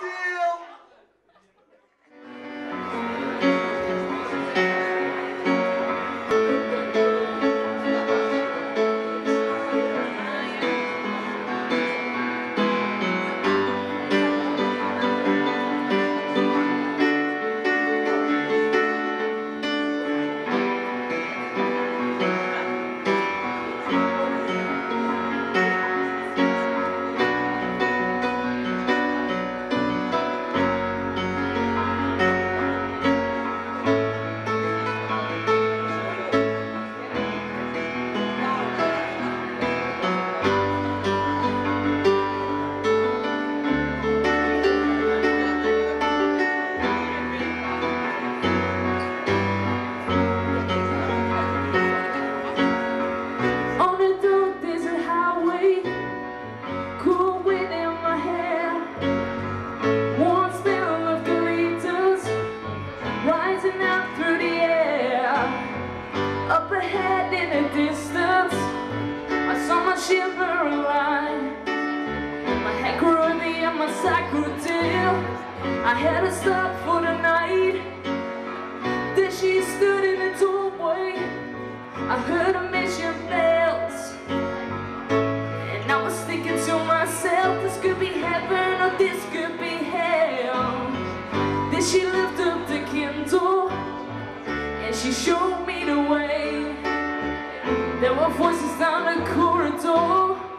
still. Up ahead in the distance, I saw my shiver align. My head grew heavy and my side grew dim. I had to stop for the night. Then she stood in the doorway. I heard her mention bells And I was thinking to myself This could be heaven or this could be hell Then she lifted up the candle And she showed me the way There were voices down the corridor